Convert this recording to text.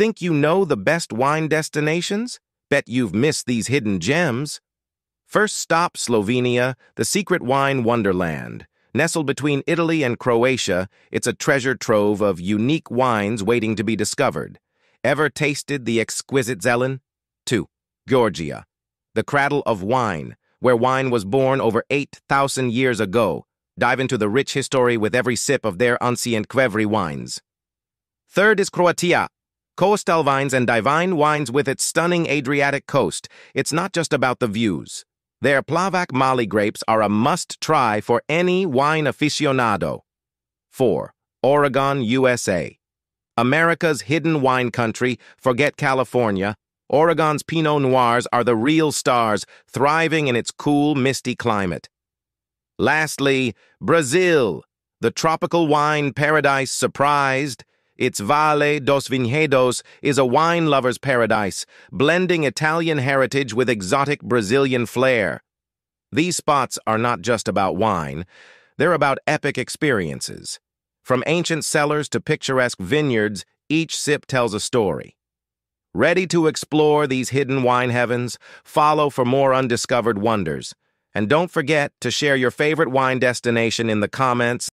Think you know the best wine destinations? Bet you've missed these hidden gems. First stop, Slovenia, the secret wine wonderland. Nestled between Italy and Croatia, it's a treasure trove of unique wines waiting to be discovered. Ever tasted the exquisite Zelen? 2. Georgia, the cradle of wine, where wine was born over 8,000 years ago. Dive into the rich history with every sip of their ancient Qvevri wines. Third is Croatia, coastal vines and divine wines with its stunning Adriatic coast. It's not just about the views. Their Plavac Mali grapes are a must-try for any wine aficionado. 4. Oregon, USA. America's hidden wine country, forget California. Oregon's Pinot Noirs are the real stars, thriving in its cool, misty climate. Lastly, Brazil, the tropical wine paradise surprised. Its Vale dos Vinhedos is a wine lover's paradise, blending Italian heritage with exotic Brazilian flair. These spots are not just about wine, they're about epic experiences. From ancient cellars to picturesque vineyards, each sip tells a story. Ready to explore these hidden wine heavens? Follow for more undiscovered wonders. And don't forget to share your favorite wine destination in the comments